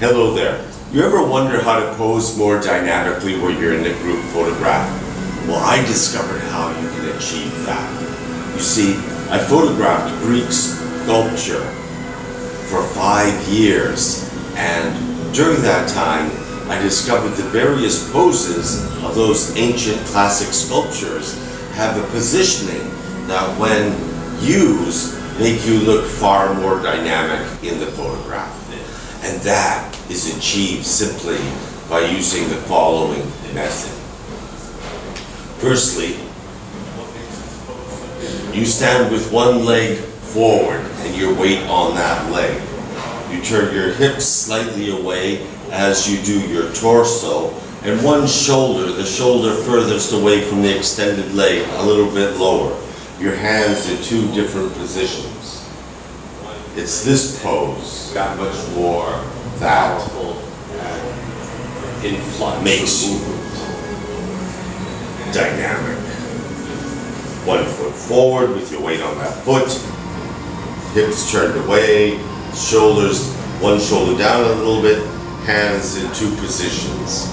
Hello there. You ever wonder how to pose more dynamically when you're in a group photograph? Well, I discovered how you can achieve that. You see, I photographed Greek sculpture for five years, and during that time, I discovered the various poses of those ancient classic sculptures have a positioning that when used make you look far more dynamic in the photograph. And that is achieved simply by using the following method. Firstly, you stand with one leg forward and your weight on that leg. You turn your hips slightly away as you do your torso and one shoulder, the shoulder furthest away from the extended leg, a little bit lower. Your hands in two different positions. It's this pose that much more that influx makes you dynamic. One foot forward with your weight on that foot, hips turned away, shoulders, one shoulder down a little bit, hands in two positions.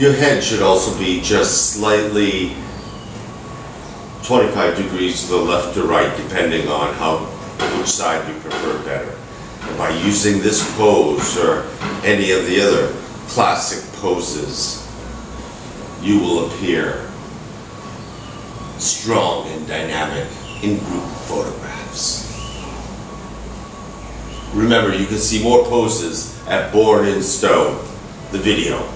Your head should also be just slightly 25 degrees to the left or right, depending on how which side you prefer better. And by using this pose or any of the other classic poses, you will appear strong and dynamic in group photographs. Remember, you can see more poses at Born in Stone, the video.